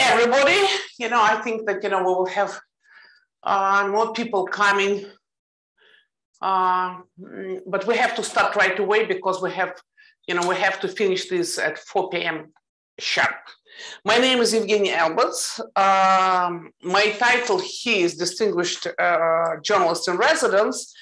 everybody. You know, I think that, you know, we will have uh, more people coming. Uh, but we have to start right away because we have, you know, we have to finish this at 4 p.m. sharp. My name is Yevgenia Albats. Um, my title here is Distinguished uh, Journalist in Residence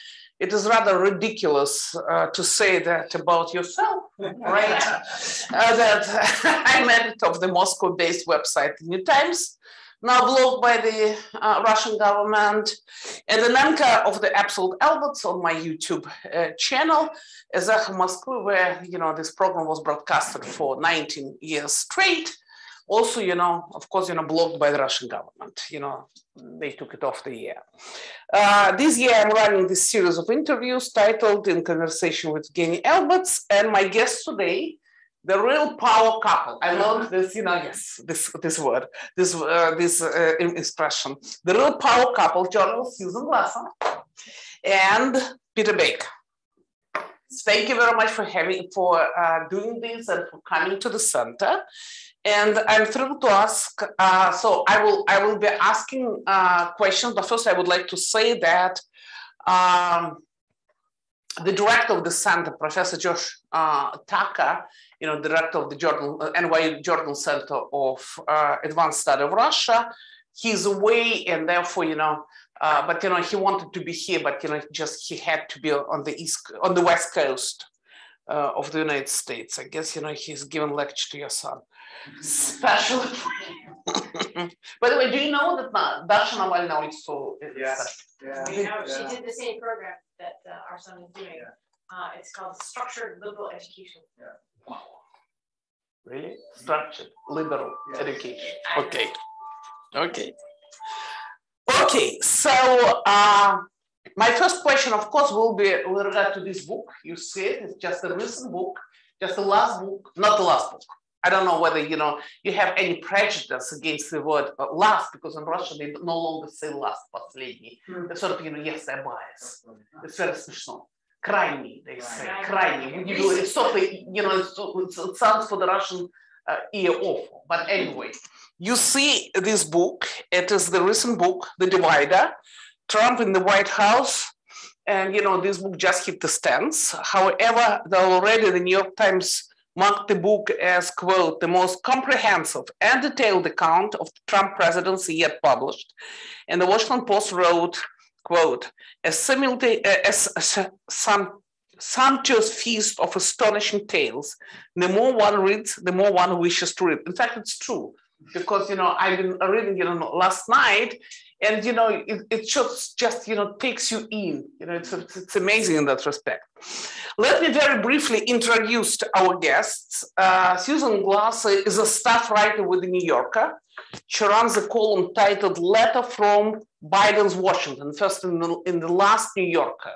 it is rather ridiculous uh, to say that about yourself, right? uh, that I'm editor of the Moscow-based website New Times, now blocked by the uh, Russian government, and an anchor of the Absolute Albats on my YouTube uh, channel, Echo Moskvy, where you know this program was broadcasted for 19 years straight also, you know, of course, you know, blocked by the Russian government. You know, they took it off the air. Uh, this year, I'm running this series of interviews titled "In Conversation with Yevgenia Albats," and my guest today, the real power couple. I learned this, you know, yes, this this word, this uh, this uh, expression. The real power couple, journalist Susan Glasser and Peter Baker. Thank you very much for having for uh, doing this and for coming to the center. And I'm thrilled to ask. Uh, so I will I will be asking uh, questions, but first I would like to say that um, the director of the center, Professor Josh uh, Tucker, you know, director of the Jordan, uh, NYU Jordan Center of uh, Advanced Study of Russia, he's away, and therefore, you know, uh, but you know, he wanted to be here, but you know, just he had to be on the east, on the west coast of the United States. I guess you know he's given lecture to your son special. By the way, do you know that Dasha Navalny also yes. Yeah. You know, she did the same program that uh, our son is doing. Yeah. Uh, it's called Structured Liberal Education. Yeah. Wow. Really? Structured Liberal yeah. Education. Okay. Okay. Okay, so uh, my first question, of course, will be with regard to this book. You see it, it's just a recent book, just the last book, not the last book, I don't know whether you know you have any prejudice against the word uh, last because in Russian they no longer say last, последний. Mm. They sort of you know yes, they're biased. It's very смешно. Крайний, they say крайний. You it's sort of you know it sounds for the Russian uh, ear awful. But anyway, you see this book. It is the recent book, The Divider. Trump in the White House. And you know, this book just hit the stands. However, already the New York Times marked the book as, quote, the most comprehensive and detailed account of the Trump presidency yet published. And the Washington Post wrote, quote, a, some sumptuous feast of astonishing tales. The more one reads, the more one wishes to read. In fact, it's true because you know I've been reading you know last night, and you know it, it just just you know takes you in. You know it's it's amazing in that respect. Let me very briefly introduce our guests. Uh, Susan Glasser is a staff writer with The New Yorker. She runs a column titled Letter from Biden's Washington, first in the, in the last New Yorker.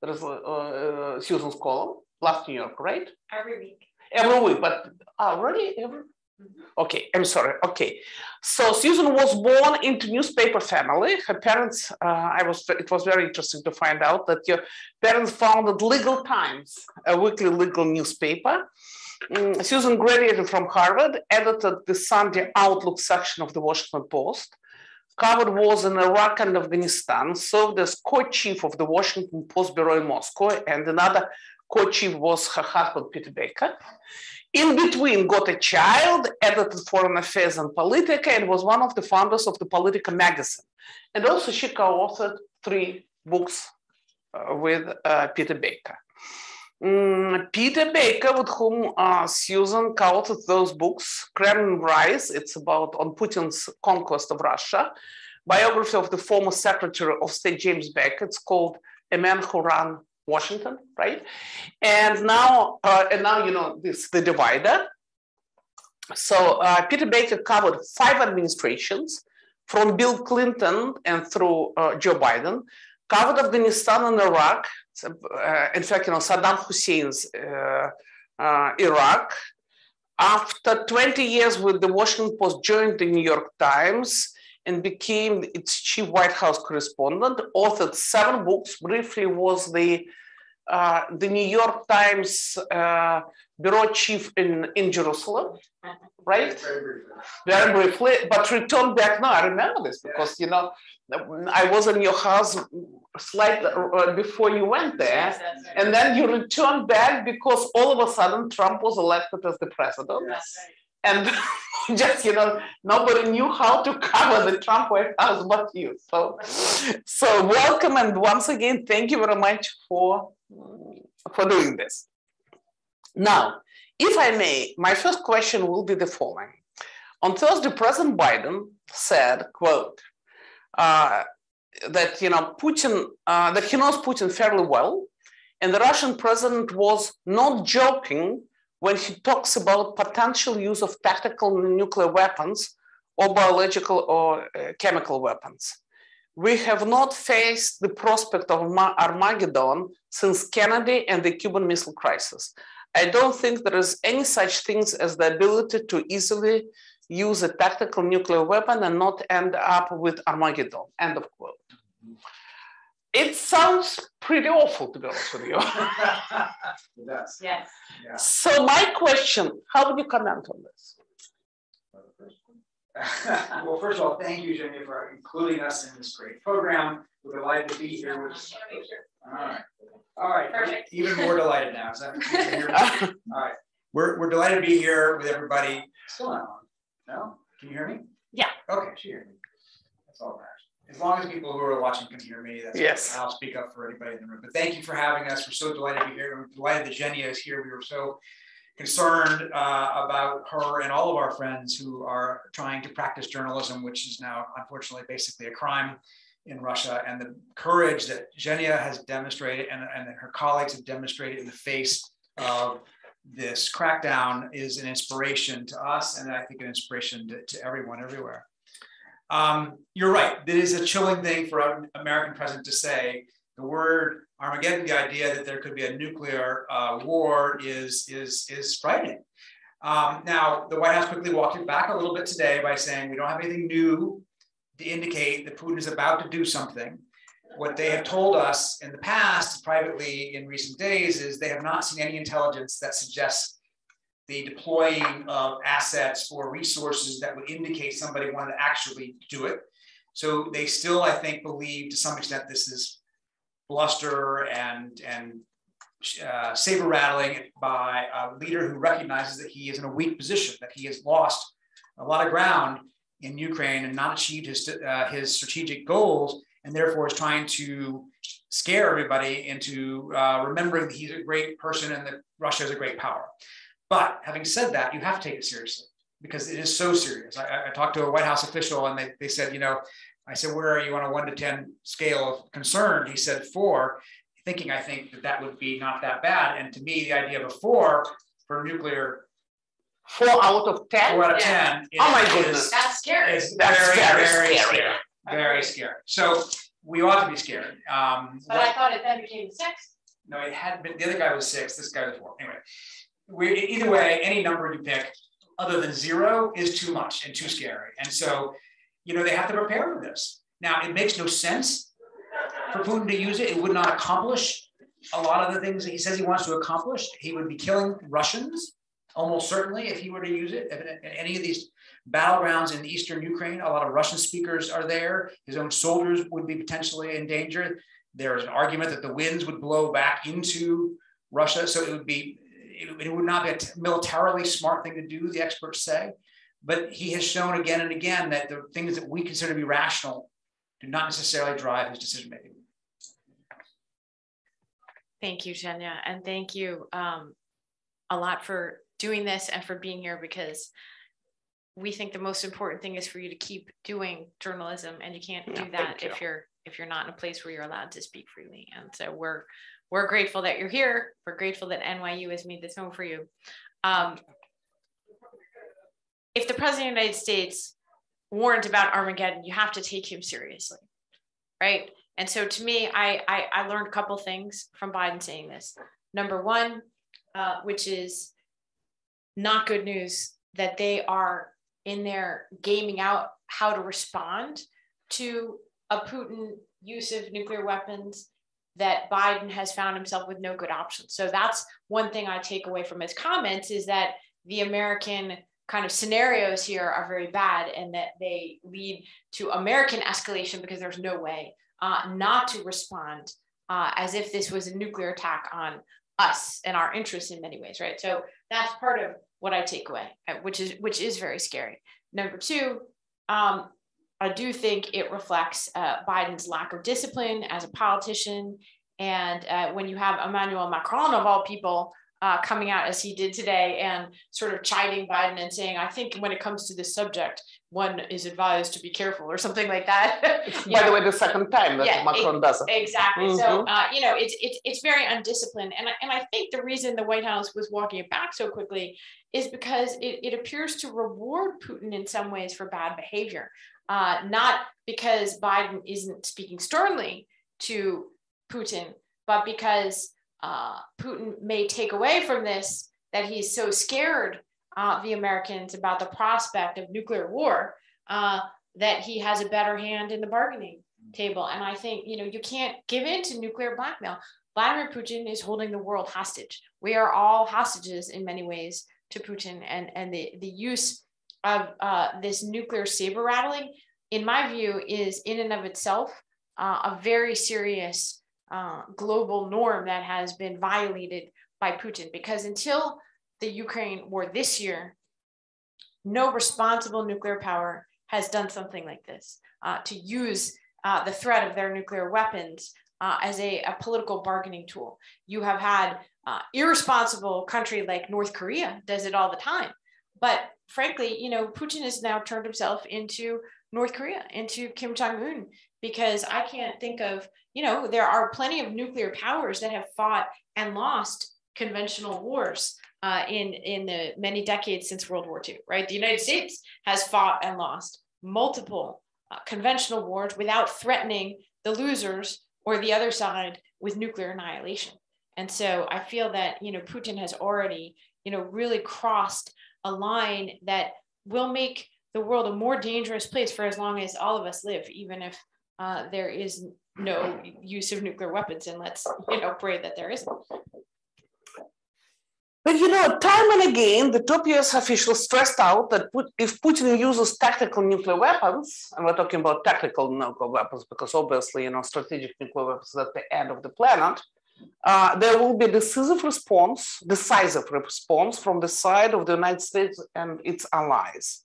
That is uh, uh, Susan's column, last New York, right? Every week. Every week, but already uh, every. Okay, I'm sorry. Okay, so Susan was born into newspaper family. Her parents, uh, I was. It was very interesting to find out that your parents founded Legal Times, a weekly legal newspaper. Mm, Susan graduated from Harvard, edited the Sunday Outlook section of the Washington Post, covered wars in Iraq and Afghanistan, served as co-chief of the Washington Post bureau in Moscow, and another co-chief was her husband Peter Baker. In between, got a child, edited Foreign Affairs and Politico, and was one of the founders of the Politico magazine. And also, she co authored three books uh, with uh, Peter Baker. Mm, Peter Baker, with whom uh, Susan co-authored those books, Kremlin Rise, it's about on Putin's conquest of Russia, biography of the former Secretary of State James Baker, it's called A Man Who Ran Washington, right? And now, uh, and now you know this the divider. So uh, Peter Baker covered five administrations, from Bill Clinton and through uh, Joe Biden, covered Afghanistan and Iraq. Uh, in fact, you know Saddam Hussein's uh, uh, Iraq. After 20 years with the Washington Post, joined the New York Times and became its chief White House correspondent, authored seven books, briefly was the uh, the New York Times uh, bureau chief in, in Jerusalem, right? Very briefly. Very briefly, but returned back. No, I remember this because, you know, I was in your house slightly uh, before you went there. Yes, right. And then you returned back because all of a sudden Trump was elected as the president. Right. And just, you know, nobody knew how to cover the Trump White House but you. So, so welcome. And once again, thank you very much for, for doing this. Now, if I may, my first question will be the following. On Thursday, President Biden said, quote, uh, that you know Putin uh, that he knows Putin fairly well, and the Russian president was not joking when he talks about potential use of tactical nuclear weapons or biological or uh, chemical weapons. We have not faced the prospect of Armageddon since Kennedy and the Cuban Missile Crisis. I don't think there is any such things as the ability to easily use a tactical nuclear weapon and not end up with Armageddon. End of quote. It sounds pretty awful, to be honest with you. It does. Yes. Yeah. so, my question how would you comment on this? Well, first of all, thank you, Jenny, for including us in this great program. We're delighted to be here with. All right, all right, Perfect. even more delighted now. Is that? you can hear me? All right, we're, we're delighted to be here with everybody. Still not on. No? Can you hear me? Yeah. Okay, she hears me. That's all that matters. As long as people who are watching can hear me, that's. Yes. I'll speak up for anybody in the room. But thank you for having us. We're so delighted to be here. We're delighted that Jenny is here. We were so concerned uh, about her and all of our friends who are trying to practice journalism, which is now unfortunately basically a crime in Russia. And the courage that Zhenya has demonstrated and, and that her colleagues have demonstrated in the face of this crackdown is an inspiration to us, and I think an inspiration to, to everyone everywhere. Um, you're right. It is a chilling thing for an American president to say. The word Armageddon, the idea that there could be a nuclear uh, war, is is is frightening. Um, now, the White House quickly walked it back a little bit today by saying we don't have anything new to indicate that Putin is about to do something. What they have told us in the past, privately in recent days, is they have not seen any intelligence that suggests the deploying of assets or resources that would indicate somebody wanted to actually do it. So they still, I think, believe to some extent this is bluster and and uh, saber rattling by a leader who recognizes that he is in a weak position, that he has lost a lot of ground in Ukraine and not achieved his uh, his strategic goals, and therefore is trying to scare everybody into uh, remembering that he's a great person and that Russia is a great power. But having said that, you have to take it seriously because it is so serious. I, I talked to a White House official and they, they said, you know, I said, where are you on a one to 10 scale of concern? He said four, thinking I think that that would be not that bad. And to me, the idea of a four for nuclear, Four out of 10? four out of Yeah. 10. Oh my is- goodness. That's scary. Is That's very, very very scary. scary. Very scary. So we ought to be scared. Um, But I thought it then became six. No, it hadn't been, the other guy was six, this guy was four. Anyway, we, either way, any number you pick other than zero is too much and too scary. And so, you know, they have to prepare for this. Now, it makes no sense for Putin to use it. It would not accomplish a lot of the things that he says he wants to accomplish. He would be killing Russians almost certainly if he were to use it. If in any of these battlegrounds in eastern Ukraine, a lot of Russian speakers are there. His own soldiers would be potentially in danger. There is an argument that the winds would blow back into Russia. So it would be, it, it would not be a t- militarily smart thing to do, the experts say. But he has shown again and again that the things that we consider to be rational do not necessarily drive his decision making. Thank you, Jenya, and thank you um, a lot for doing this and for being here because we think the most important thing is for you to keep doing journalism, and you can't Yeah, do that thank if you're if you're not in a place where you're allowed to speak freely. And so we're we're grateful that you're here. We're grateful that NYU has made this home for you. Um, if the president of the United States warned about Armageddon, you have to take him seriously, right? And so to me, I, I, I learned a couple things from Biden saying this. Number one, uh, which is not good news that they are in there gaming out how to respond to a Putin use of nuclear weapons that Biden has found himself with no good options. So that's one thing I take away from his comments is that the American kind of scenarios here are very bad and that they lead to American escalation because there's no way uh, not to respond uh, as if this was a nuclear attack on us and our interests in many ways, right? So that's part of what I take away, uh, which is which is very scary. Number two, um, I do think it reflects uh, Biden's lack of discipline as a politician. And uh, when you have Emmanuel Macron, of all people, uh, coming out as he did today and sort of chiding Biden and saying, I think when it comes to this subject, one is advised to be careful or something like that. By know? the way, the second time that yeah, Macron it, does it. Exactly. Mm-hmm. So, uh, you know, it's, it's, it's very undisciplined. And, and I think the reason the White House was walking it back so quickly is because it, it appears to reward Putin in some ways for bad behavior uh, not because Biden isn't speaking sternly to Putin, but because uh, Putin may take away from this that he's so scared uh, the Americans about the prospect of nuclear war uh, that he has a better hand in the bargaining table. And I think you know you can't give in to nuclear blackmail. Vladimir Putin is holding the world hostage. We are all hostages in many ways to Putin, and and the the use of uh, this nuclear saber rattling, in my view, is in and of itself uh, a very serious uh, global norm that has been violated by Putin. Because until the Ukraine war this year, no responsible nuclear power has done something like this uh, to use uh, the threat of their nuclear weapons uh, as a, a, political bargaining tool. You have had irresponsible country like North Korea does it all the time. But frankly, you know, Putin has now turned himself into North Korea, into Kim Jong Un, because I can't think of, you know, there are plenty of nuclear powers that have fought and lost conventional wars uh, in in the many decades since World War II. Right, the United States has fought and lost multiple uh, conventional wars without threatening the losers or the other side with nuclear annihilation. And so I feel that you know Putin has already you know really crossed a line that will make the world a more dangerous place for as long as all of us live, even if uh, there is no use of nuclear weapons. And let's, you know, pray that there isn't. But you know, time and again, the top US officials stressed out that if Putin uses tactical nuclear weapons, and we're talking about tactical nuclear weapons because obviously, you know, strategic nuclear weapons at the end of the planet, uh, there will be a decisive response, decisive response from the side of the United States and its allies.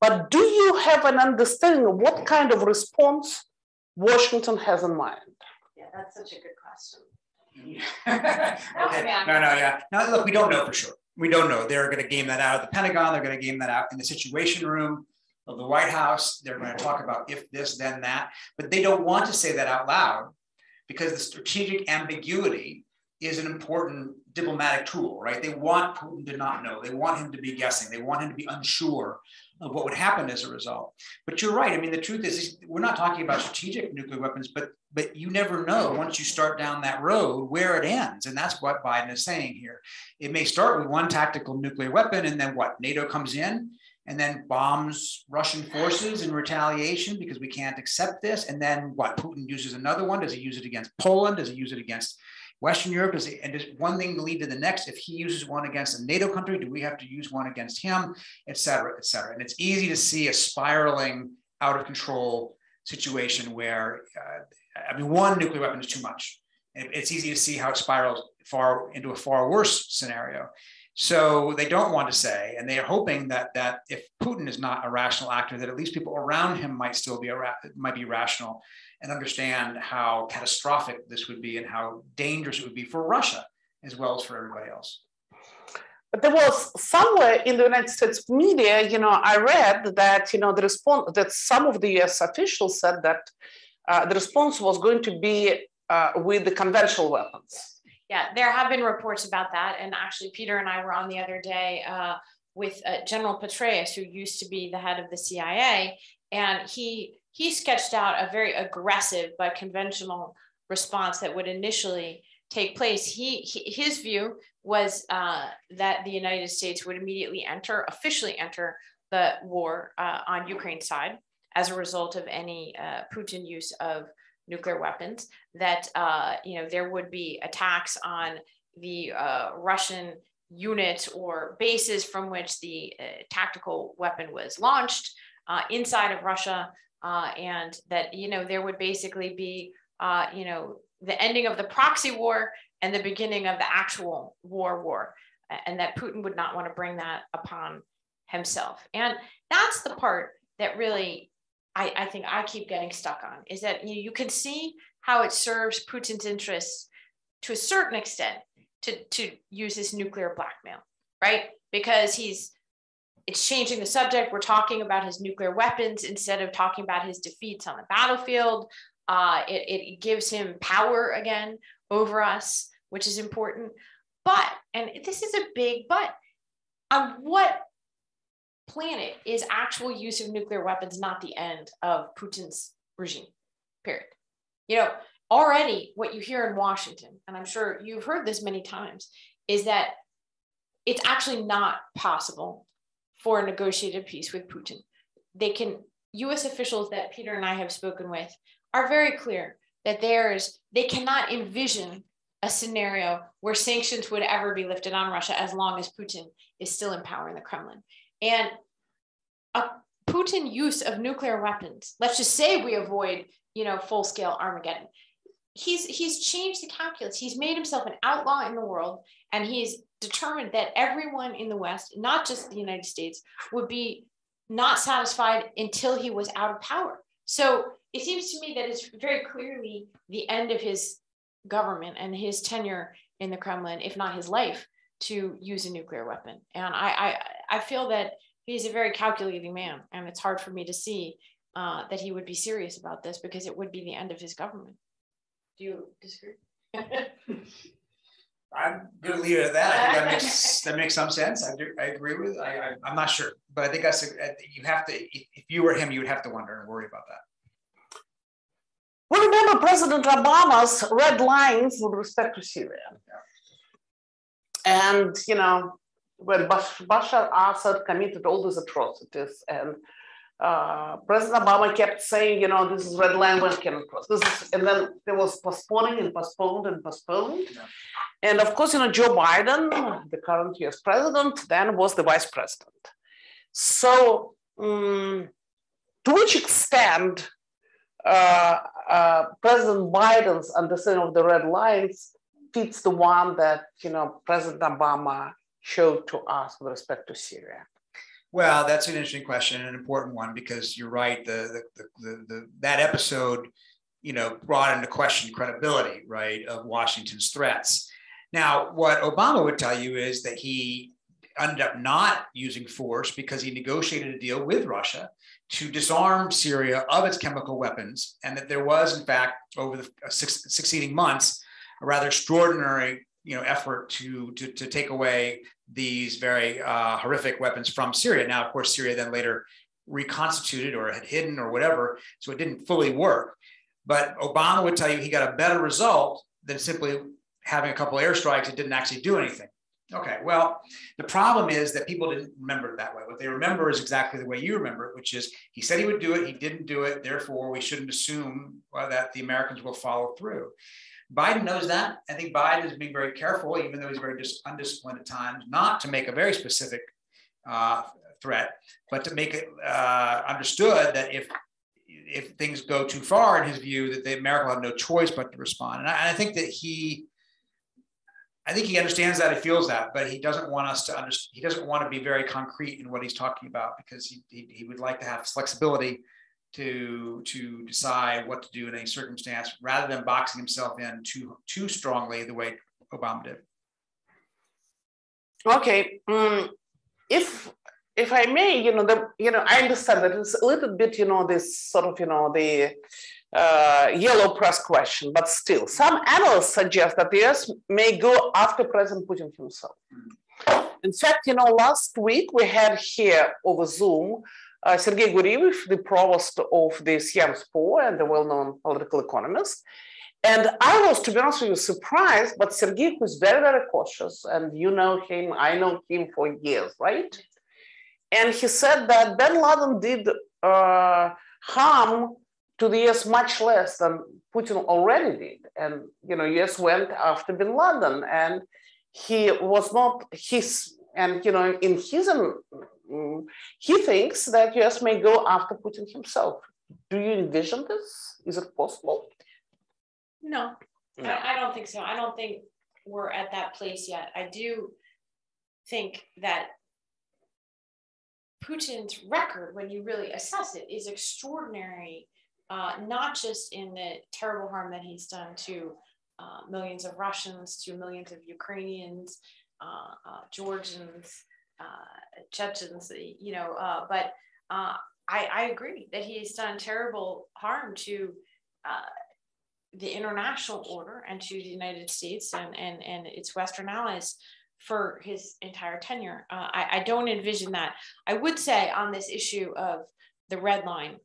But do you have an understanding of what kind of response Washington has in mind? Yeah, that's such a good question. okay. No, no, yeah. Now, look, we don't know for sure. We don't know. They're going to game that out at the Pentagon. They're going to game that out in the Situation Room of the White House. They're going to talk about if this, then that. But they don't want to say that out loud because the strategic ambiguity is an important diplomatic tool, right? They want Putin to not know. They want him to be guessing. They want him to be unsure of what would happen as a result. But you're right. I mean, the truth is, we're not talking about strategic nuclear weapons, but but you never know once you start down that road where it ends, and that's what Biden is saying here. It may start with one tactical nuclear weapon, and then what? NATO comes in and then bombs Russian forces in retaliation because we can't accept this. And then what? Putin uses another one. Does he use it against Poland? Does he use it against Western Europe is, and does one thing lead to the next? If he uses one against a NATO country, do we have to use one against him, et cetera, et cetera? And it's easy to see a spiraling out of control situation where, uh, I mean, one nuclear weapon is too much. It's easy to see how it spirals far into a far worse scenario. So they don't want to say, and they are hoping that that if Putin is not a rational actor, that at least people around him might still be a, might be rational and understand how catastrophic this would be and how dangerous it would be for Russia as well as for everybody else. But there was somewhere in the United States media, you know, I read that, you know, the response that some of the US officials said that uh, the response was going to be uh, with the conventional weapons. Yeah, there have been reports about that. And actually, Peter and I were on the other day uh, with uh, General Petraeus, who used to be the head of the CIA. And he he sketched out a very aggressive but conventional response that would initially take place. He, he his view was uh, that the United States would immediately enter, officially enter the war uh, on Ukraine side as a result of any uh, Putin use of nuclear weapons, that uh, you know there would be attacks on the uh, Russian units or bases from which the uh, tactical weapon was launched uh, inside of Russia, uh, and that you know there would basically be uh, you know the ending of the proxy war and the beginning of the actual war war, and that Putin would not want to bring that upon himself. And that's the part that really I, I think I keep getting stuck on is that you, you can see how it serves Putin's interests to a certain extent to, to use this nuclear blackmail, right? Because he's it's changing the subject. We're talking about his nuclear weapons instead of talking about his defeats on the battlefield. Uh, it, it gives him power again over us, which is important. But, and this is a big but, on what planet is actual use of nuclear weapons not the end of Putin's regime? Period. You know, already what you hear in Washington, and I'm sure you've heard this many times, is that it's actually not possible for a negotiated peace with Putin. They can, US officials that Peter and I have spoken with are very clear that there's, they cannot envision a scenario where sanctions would ever be lifted on Russia as long as Putin is still in power in the Kremlin. And a Putin use of nuclear weapons, let's just say we avoid, you know, full scale Armageddon. He's he's changed the calculus. He's made himself an outlaw in the world, and he's determined that everyone in the West, not just the United States, would be not satisfied until he was out of power. So it seems to me that it's very clearly the end of his government and his tenure in the Kremlin, if not his life, to use a nuclear weapon. And I I, I feel that he's a very calculating man, and it's hard for me to see uh, that he would be serious about this because it would be the end of his government. Do you disagree? I'm going to leave it at that. I think that makes that makes some sense. I, do, I agree with. I, I am not sure, but I think that's a, you have to. If, if you were him, you would have to wonder and worry about that. We remember President Obama's red lines with respect to Syria, and you know when Bashar Assad committed all these atrocities and uh, President Obama kept saying, you know, this is red line, we cannot cross. This is, and then there was postponing and postponed and postponed. Yeah. And of course, you know, Joe Biden, the current US president, then was the vice president. So, um, to which extent uh, uh, President Biden's understanding of the red lines fits the one that, you know, President Obama showed to us with respect to Syria? Well, that's an interesting question, an important one, because you're right. The, the, the, the, that episode, you know, brought into question credibility, right, of Washington's threats. Now, what Obama would tell you is that he ended up not using force because he negotiated a deal with Russia to disarm Syria of its chemical weapons, and that there was, in fact, over the uh, succeeding months, a rather extraordinary you know effort to to, to take away these very uh, horrific weapons from Syria. Now, of course, Syria then later reconstituted or had hidden or whatever, so it didn't fully work. But Obama would tell you he got a better result than simply having a couple airstrikes that didn't actually do anything. Okay, well, the problem is that people didn't remember it that way. What they remember is exactly the way you remember it, which is he said he would do it, he didn't do it, therefore we shouldn't assume uh, that the Americans will follow through. Biden knows that. I think Biden is being very careful, even though he's very dis- undisciplined at times, not to make a very specific uh, threat, but to make it uh, understood that if if things go too far, in his view, that the America will have no choice but to respond. And I, I think that he, I think he understands that, he feels that, but he doesn't want us to understand. He doesn't want to be very concrete in what he's talking about because he, he, he would like to have flexibility to to decide what to do in any circumstance rather than boxing himself in too too strongly the way Obama did. Okay, um, if if I may, you know, the you know, I understand that it's a little bit, you know, this sort of, you know, the uh, yellow press question, but still, some analysts suggest that the US may go after President Putin himself. Mm-hmm. In fact, you know, last week we had here over Zoom uh, Sergei Guriev, the provost of the Sciences-Po and the well-known political economist. And I was, to be honest with you, surprised, but Sergei, who's very, very cautious, and you know him, I know him for years, right? And he said that bin Laden did uh, harm to the US much less than Putin already did. And you know, US went after bin Laden and he was not his and you know, in his he thinks that US may go after Putin himself. Do you envision this? Is it possible? No, no. I, I don't think so. I don't think we're at that place yet. I do think that Putin's record, when you really assess it, is extraordinary, uh, not just in the terrible harm that he's done to uh, millions of Russians, to millions of Ukrainians, uh, uh Georgians, uh, Chechens, you know, uh, but I, I, agree that he's done terrible harm to the international order and to the United States and, and, and its Western allies for his entire tenure. Uh, I, I don't envision that. I would say on this issue of the red line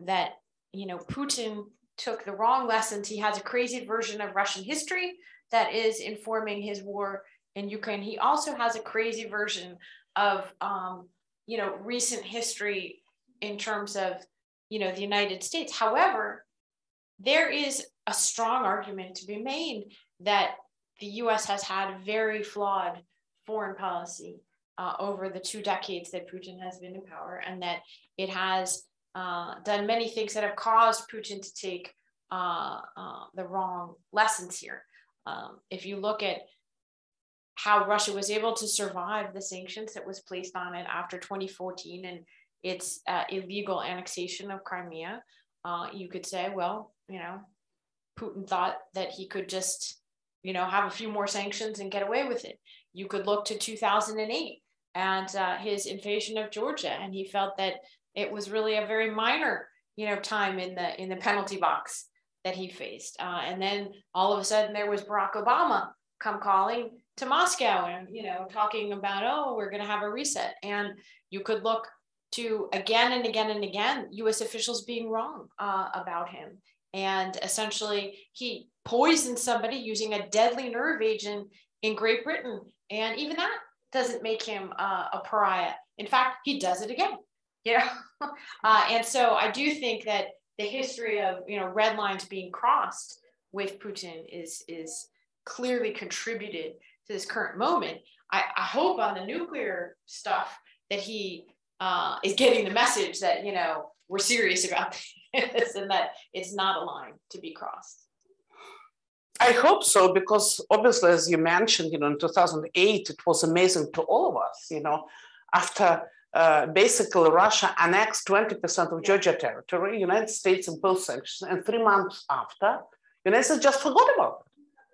that, you know, Putin took the wrong lessons. He has a crazy version of Russian history that is informing his war in Ukraine. He also has a crazy version of, um, you know, recent history in terms of, you know, the United States. However, there is a strong argument to be made that the US has had very flawed foreign policy uh, over the two decades that Putin has been in power, and that it has uh, done many things that have caused Putin to take uh, uh the wrong lessons here. Um, if you look at how Russia was able to survive the sanctions that was placed on it after 2014 and its uh, illegal annexation of Crimea, uh, you could say, well, you know, Putin thought that he could just, you know, have a few more sanctions and get away with it. You could look to 2008 and uh, his invasion of Georgia, and he felt that it was really a very minor, you know, time in the in the penalty box that he faced. Uh, and then all of a sudden, there was Barack Obama come calling to Moscow and you know talking about, oh, we're going to have a reset. And you could look to again and again and again U.S. officials being wrong uh, about him and essentially he poisoned somebody using a deadly nerve agent in Great Britain. And even that doesn't make him uh, a pariah. In fact, he does it again. You know, uh, and so I do think that the history of you know red lines being crossed with Putin is is clearly contributed to this current moment. I, I hope on the nuclear stuff that he uh, is getting the message that you know we're serious about this and that it's not a line to be crossed. I hope so, because obviously, as you mentioned, you know, in 2008, it was amazing to all of us, you know, after uh, basically Russia annexed 20% of Georgia territory, United States imposed sanctions, and three months after, United States just forgot about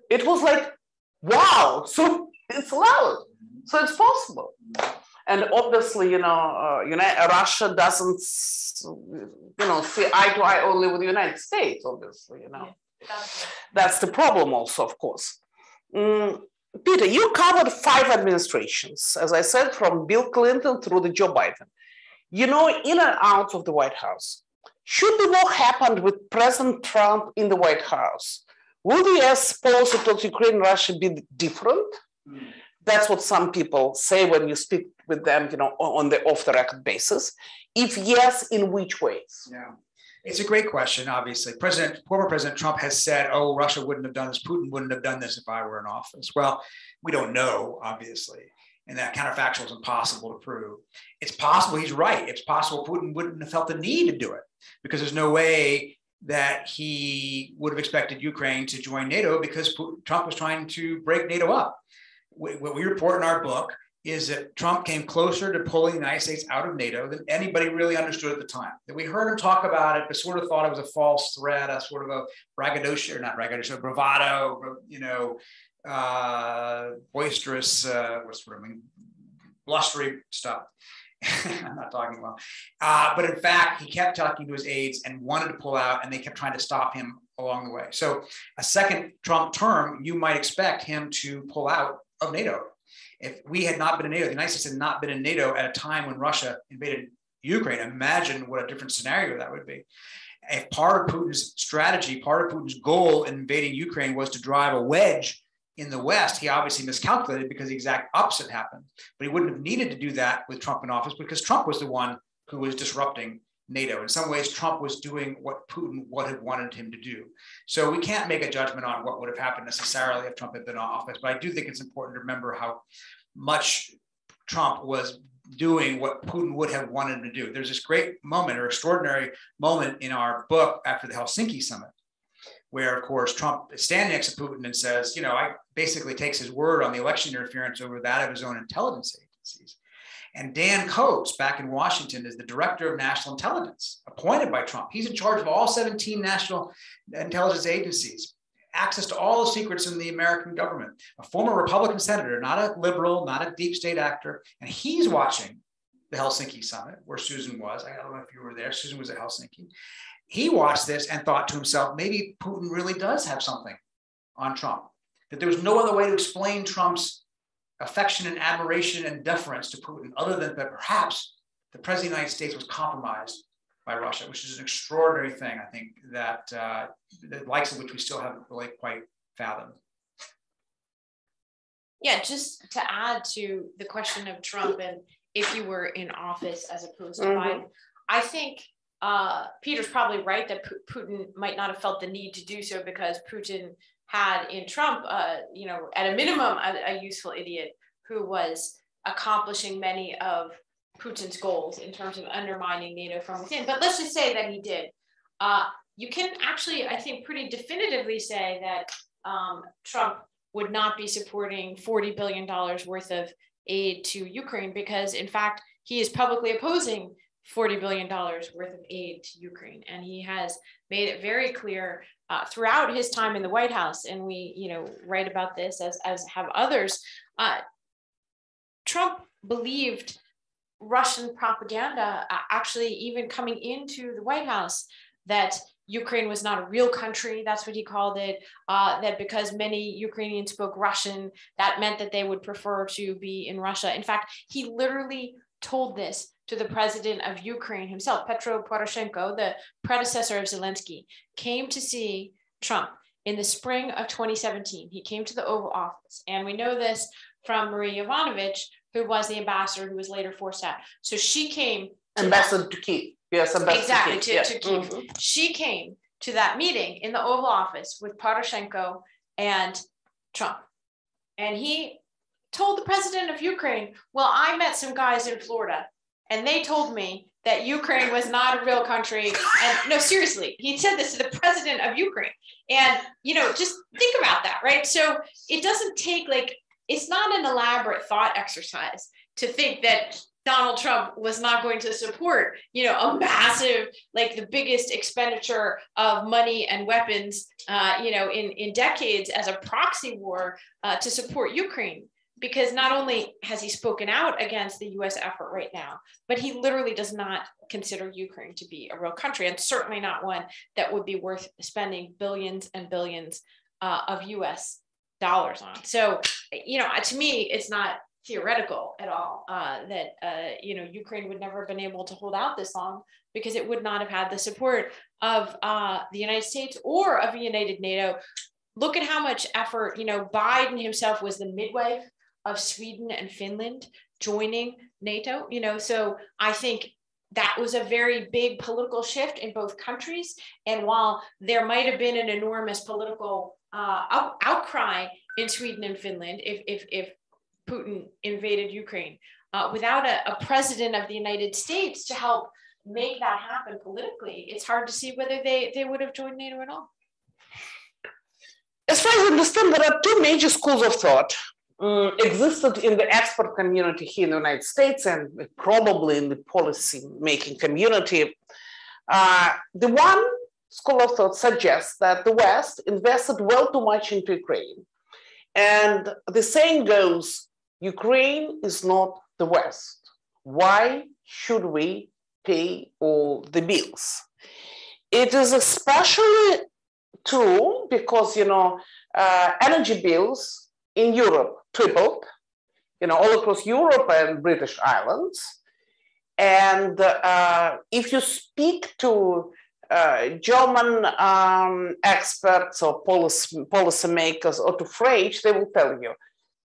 it. It was like, wow, so it's allowed, so it's possible and obviously, you know, uh, United, Russia doesn't, you know, see eye to eye only with the United States. Obviously, you know, yeah, that's the problem. Also, of course. Mm, Peter, you covered five administrations, as I said, from Bill Clinton through the Joe Biden. You know, in and out of the White House. Should the war happen with President Trump in the White House, the US policy towards Ukraine and Russia be different? Mm. That's what some people say when you speak with them, you know, on the off the record basis. If yes, in which ways? Yeah. It's a great question, obviously. President, former President Trump has said, oh, Russia wouldn't have done this, Putin wouldn't have done this if I were in office. Well, we don't know, obviously. And that counterfactual is impossible to prove. It's possible he's right. It's possible Putin wouldn't have felt the need to do it because there's no way that he would have expected Ukraine to join NATO because Trump was trying to break NATO up what we report in our book is that Trump came closer to pulling the United States out of NATO than anybody really understood at the time. That we heard him talk about it, but sort of thought it was a false threat, a sort of a braggadocio, or not braggadocio, bravado, you know, uh, boisterous, uh, what's the word? I mean, blustery stuff. I'm not talking well. Uh, but in fact, he kept talking to his aides and wanted to pull out, and they kept trying to stop him along the way. So, a second Trump term, you might expect him to pull out of NATO. If we had not been in NATO, the United States had not been in NATO at a time when Russia invaded Ukraine, imagine what a different scenario that would be. If part of Putin's strategy, part of Putin's goal in invading Ukraine was to drive a wedge in the West, he obviously miscalculated because the exact opposite happened. But he wouldn't have needed to do that with Trump in office because Trump was the one who was disrupting NATO. In some ways, Trump was doing what Putin would have wanted him to do. So we can't make a judgment on what would have happened necessarily if Trump had been in office. But I do think it's important to remember how much Trump was doing what Putin would have wanted to do. There's this great moment or extraordinary moment in our book after the Helsinki summit, where, of course, Trump is standing next to Putin and says, you know, I basically takes his word on the election interference over that of his own intelligence agencies. And Dan Coats, back in Washington, is the director of national intelligence, appointed by Trump. He's in charge of all 17 national intelligence agencies, access to all the secrets in the American government. A former Republican senator, not a liberal, not a deep state actor, and he's watching the Helsinki summit where Susan was. I don't know if you were there. Susan was at Helsinki. He watched this and thought to himself, maybe Putin really does have something on Trump. That there was no other way to explain Trump's affection and admiration and deference to Putin, other than that perhaps the president of the United States was compromised by Russia, which is an extraordinary thing, I think, that uh, the likes of which we still haven't really quite fathomed. Yeah, just to add to the question of Trump and if you were in office as opposed to mm-hmm. Biden, I think uh, Peter's probably right that P- Putin might not have felt the need to do so because Putin had in Trump, uh, you know, at a minimum, a, a, useful idiot who was accomplishing many of Putin's goals in terms of undermining NATO from within. But let's just say that he did. Uh, you can actually, I think, pretty definitively say that um, Trump would not be supporting $40 billion worth of aid to Ukraine because, in fact, he is publicly opposing $40 billion worth of aid to Ukraine. And he has made it very clear uh, throughout his time in the White House, and we, you know, write about this as, as have others, uh, Trump believed Russian propaganda, uh, actually even coming into the White House, that Ukraine was not a real country. That's what he called it. Uh, that because many Ukrainians spoke Russian, that meant that they would prefer to be in Russia. In fact, he literally told this to the president of Ukraine himself, Petro Poroshenko, the predecessor of Zelensky, came to see Trump in the spring of 2017. He came to the Oval Office. And we know this from Marie Yovanovitch, who was the ambassador who was later forced out. So she came. Ambassador to Kiev. Yes, ambassador exactly, to, to, Kiev. Mm-hmm. She came to that meeting in the Oval Office with Poroshenko and Trump. And he told the president of Ukraine, Well, I met some guys in Florida and they told me that Ukraine was not a real country. And no, seriously, he said this to the president of Ukraine. And, you know, just think about that, right? So it doesn't take like, it's not an elaborate thought exercise to think that Donald Trump was not going to support, you know, a massive, like the biggest expenditure of money and weapons, uh, you know, in, in decades as a proxy war uh, to support Ukraine because not only has he spoken out against the US effort right now, but he literally does not consider Ukraine to be a real country and certainly not one that would be worth spending billions and billions uh, of US dollars on. So, you know, to me, it's not theoretical at all uh, that, uh, you know, Ukraine would never have been able to hold out this long because it would not have had the support of uh, the United States or of a united NATO. Look at how much effort, you know, Biden himself was the midwife of Sweden and Finland joining NATO, you know, so I think that was a very big political shift in both countries. And while there might have been an enormous political uh, out, outcry in Sweden and Finland if, if, if Putin invaded Ukraine, uh, without a, a president of the United States to help make that happen politically, it's hard to see whether they, they would have joined NATO at all. As far as I understand, there are two major schools of thought um, existed in the expert community here in the United States and probably in the policy making community. Uh, the one school of thought suggests that the West invested well too much into Ukraine. And the saying goes Ukraine is not the West. Why should we pay all the bills? It is especially true because, you know, uh, energy bills in Europe tripled, you know, all across Europe and British Islands. And uh, if you speak to uh, German um, experts or policy, policymakers or to Frege, they will tell you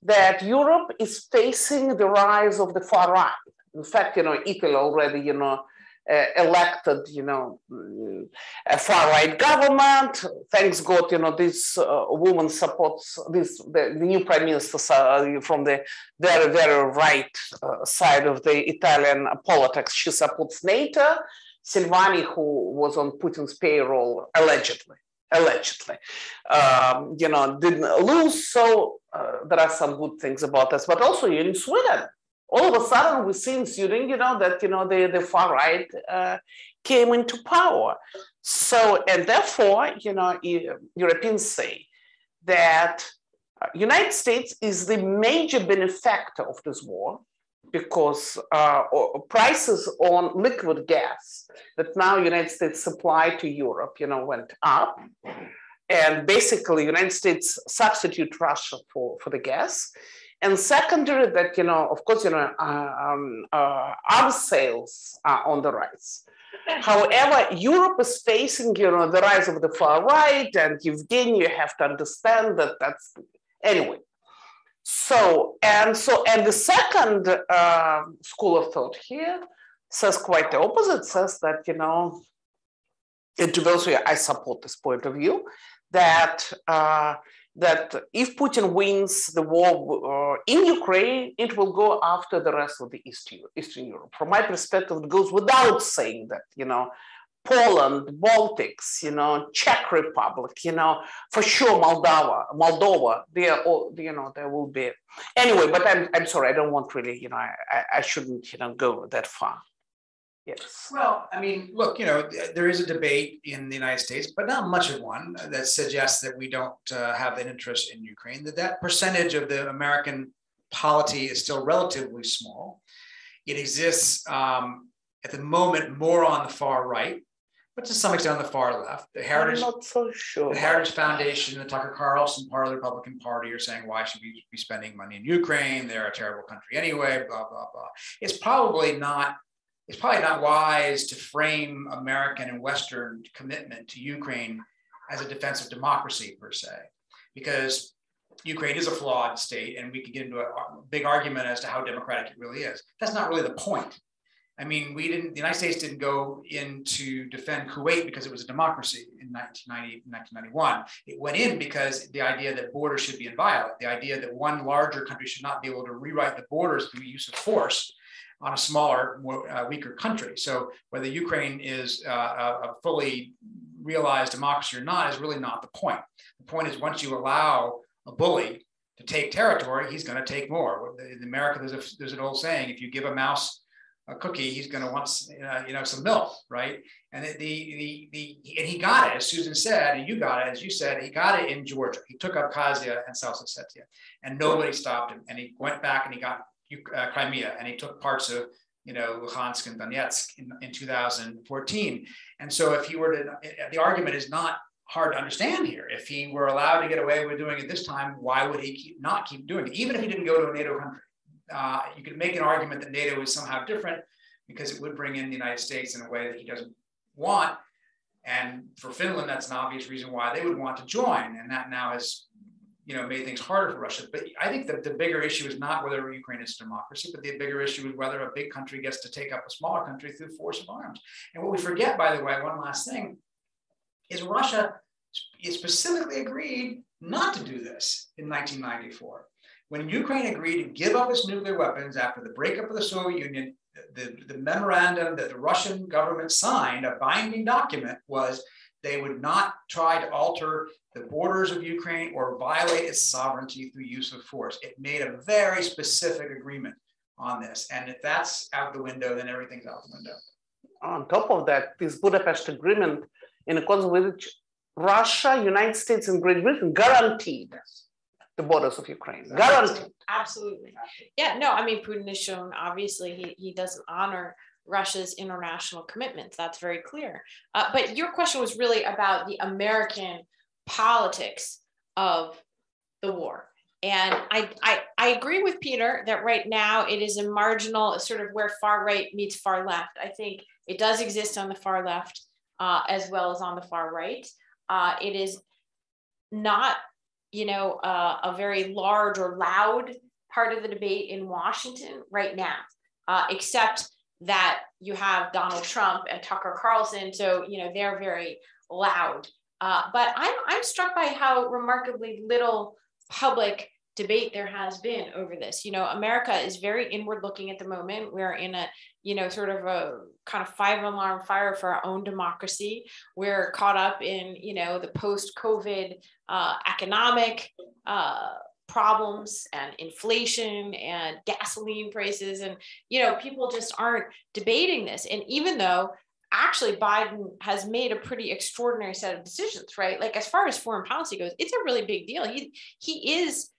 that Europe is facing the rise of the far right. In fact, you know, Italy already, you know, uh, elected, you know, a far-right government. Thanks God, you know, this uh, woman supports this, the, the, new prime minister uh, from the very, very right uh, side of the Italian politics. She supports NATO. Salvini, who was on Putin's payroll, allegedly, allegedly, um, you know, didn't lose. So uh, there are some good things about this, but also in Sweden, all of a sudden we see ensuing, you know, that, you know, the, the far right uh, came into power. So, and therefore, you know, Europeans say that uh, United States is the major benefactor of this war because uh, prices on liquid gas that now United States supply to Europe, you know, went up. And basically, United States substitute Russia for, for the gas. And secondary, that you know, of course, you know, uh, um, uh, arms sales are on the rise. However, Europe is facing, you know, the rise of the far right, and Evgeny, you have to understand that that's anyway. So and so, and the second uh, school of thought here says quite the opposite. Says that you know, and to those who I support this point of view, that uh, that if Putin wins the war uh, in Ukraine, it will go after the rest of the East, Eastern Europe. From my perspective, it goes without saying that, you know, Poland, Baltics, you know, Czech Republic, you know, for sure Moldova, Moldova, there, you know, there will be. Anyway, but I'm, I'm sorry, I don't want really, you know, I, I shouldn't, you know, go that far. Yes. Well, I mean, look, you know, there is a debate in the United States, but not much of one that suggests that we don't uh, have an interest in Ukraine. That that percentage of the American polity is still relatively small. It exists um, at the moment more on the far right, but to some extent on the far left. The Heritage, I'm not so sure. The Heritage Foundation, the Tucker Carlson part of the Republican Party are saying, why should we be spending money in Ukraine? They're a terrible country anyway, blah, blah, blah. It's probably not it's probably not wise to frame American and Western commitment to Ukraine as a defense of democracy per se, because Ukraine is a flawed state, and we could get into a big argument as to how democratic it really is. That's not really the point. I mean, we didn't, the United States didn't go in to defend Kuwait because it was a democracy in 1990, 1991. It went in because the idea that borders should be inviolate, the idea that one larger country should not be able to rewrite the borders through use of force on a smaller, uh, weaker country. So whether Ukraine is uh, a fully realized democracy or not is really not the point. The point is once you allow a bully to take territory, he's going to take more. In America, there's, a, there's an old saying: if you give a mouse a cookie, he's going to want uh, you know some milk, right? And the, the the and he got it, as Susan said, and you got it, as you said, he got it in Georgia. He took Abkhazia and South Ossetia, and nobody stopped him. And he went back and he got uh, Crimea, and he took parts of you know Luhansk and Donetsk in, in 2014. And so, if he were to, the argument is not hard to understand here. If he were allowed to get away with doing it this time, why would he keep, not keep doing it, even if he didn't go to a NATO country? Uh, you could make an argument that NATO is somehow different because it would bring in the United States in a way that he doesn't want. And for Finland, that's an obvious reason why they would want to join. And that now has you know, made things harder for Russia. But I think that the bigger issue is not whether Ukraine is a democracy, but the bigger issue is whether a big country gets to take up a smaller country through force of arms. And what we forget, by the way, one last thing, is Russia specifically agreed not to do this in 1994. When Ukraine agreed to give up its nuclear weapons after the breakup of the Soviet Union, the, the memorandum that the Russian government signed, a binding document, was they would not try to alter the borders of Ukraine or violate its sovereignty through use of force. It made a very specific agreement on this. And if that's out the window, then everything's out the window. On top of that, this Budapest agreement, in accordance with which Russia, United States, and Great Britain guaranteed the borders of Ukraine. Guaranteed. Absolutely. Yeah, no, I mean, Putin has shown obviously he, he doesn't honor Russia's international commitments. That's very clear. Uh, but your question was really about the American politics of the war. And I, I, I agree with Peter that right now it is a marginal, sort of where far right meets far left. I think it does exist on the far left uh, as well as on the far right. Uh, it is not, you know, uh, a very large or loud part of the debate in Washington right now, uh, except that you have Donald Trump and Tucker Carlson, so you know they're very loud. Uh, but I'm I'm struck by how remarkably little public debate there has been over this. You know, America is very inward looking at the moment. We're in a, you know, sort of a kind of five alarm fire for our own democracy. We're caught up in, you know, the post COVID uh, economic uh, problems and inflation and gasoline prices. And, you know, people just aren't debating this. And even though actually Biden has made a pretty extraordinary set of decisions, right? Like as far as foreign policy goes, it's a really big deal. He he is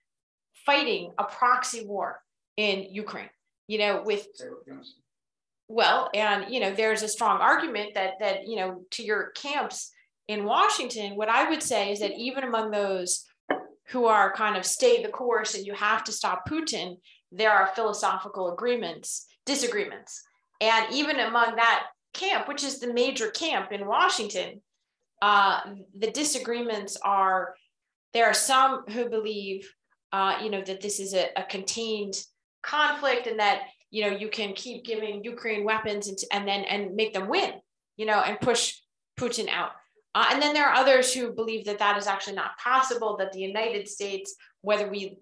fighting a proxy war in Ukraine, you know, with well, and you know, there's a strong argument that that, you know, to your camps in Washington, what I would say is that even among those who are kind of stay the course and you have to stop Putin, there are philosophical agreements, disagreements. And even among that camp, which is the major camp in Washington, uh, the disagreements are there are some who believe uh, you know, that this is a, a, contained conflict and that, you know, you can keep giving Ukraine weapons and, and then and make them win, you know, and push Putin out. Uh, and then there are others who believe that that is actually not possible, that the United States, whether we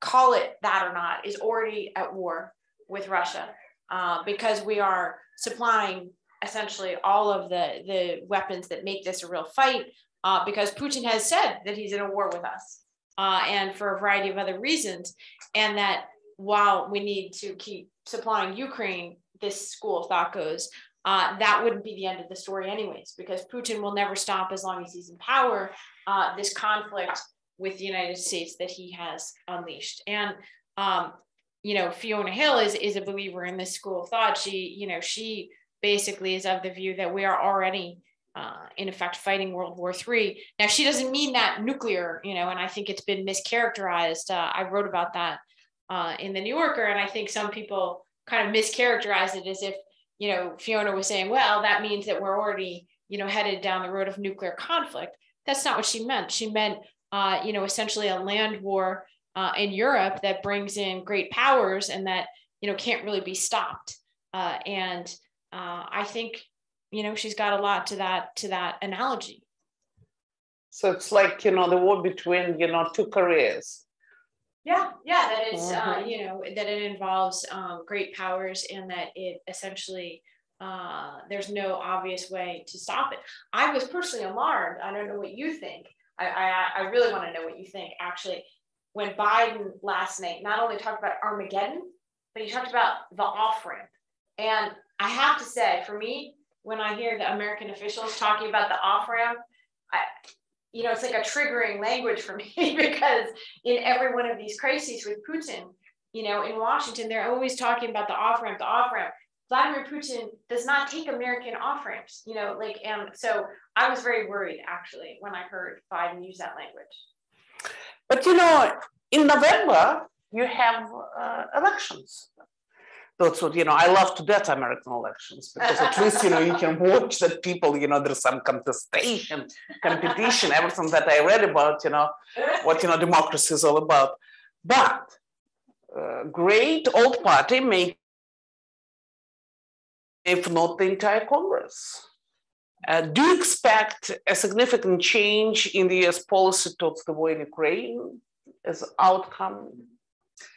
call it that or not, is already at war with Russia uh, because we are supplying essentially all of the, the weapons that make this a real fight uh, because Putin has said that he's in a war with us uh, and for a variety of other reasons. And that while we need to keep supplying Ukraine, this school of thought goes, uh, that wouldn't be the end of the story, anyways, because Putin will never stop as long as he's in power. Uh, this conflict with the United States that he has unleashed, and um, you know, Fiona Hill is is a believer in this school of thought. She, you know, she basically is of the view that we are already uh, in effect fighting World War III. Now she doesn't mean that nuclear, you know, and I think it's been mischaracterized. Uh, I wrote about that uh, in the New Yorker, and I think some people kind of mischaracterize it as if you know Fiona was saying, well, that means that we're already you know headed down the road of nuclear conflict. That's not what she meant. She meant uh, you know essentially a land war uh, in Europe that brings in great powers and that you know can't really be stopped. Uh, and I think you know she's got a lot to that to that analogy. So it's like you know the war between you know two Koreas yeah yeah that is uh, mm-hmm. uh, you know that it involves um, great powers and that it essentially uh, there's no obvious way to stop it. I was personally alarmed. I don't know what you think. I i, I really want to know what you think actually when biden last night not only talked about armageddon but he talked about the off ramp and i have to say for me when I hear the American officials talking about the off ramp, you know, it's like a triggering language for me because in every one of these crises with Putin, you know, in Washington, they're always talking about the off ramp, the off ramp. Vladimir Putin does not take American off ramps, you know, like, and so I was very worried actually when I heard Biden use that language. But you know, in November, you have uh, elections. That's what you know i love to death american elections because at least you know you can watch that people you know there's some contestation competition everything that i read about you know what you know democracy is all about. But uh, great old party may if not the entire congress uh, do you expect a significant change in the us policy towards the war in ukraine as outcome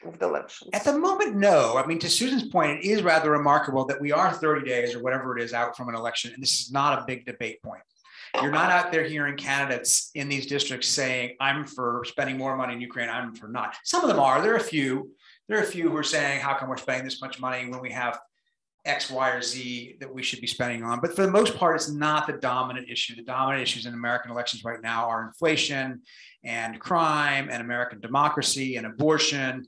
of the election? At the moment, no. I mean, to Susan's point, it is rather remarkable that we are 30 days or whatever it is out from an election, and this is not a big debate point. You're not out there hearing candidates in these districts saying, I'm for spending more money in Ukraine, I'm for not. Some of them are. There are a few. There are a few who are saying, How come we're spending this much money when we have X, Y, or Z that we should be spending on. But for the most part, it's not the dominant issue. The dominant issues in American elections right now are inflation and crime and American democracy and abortion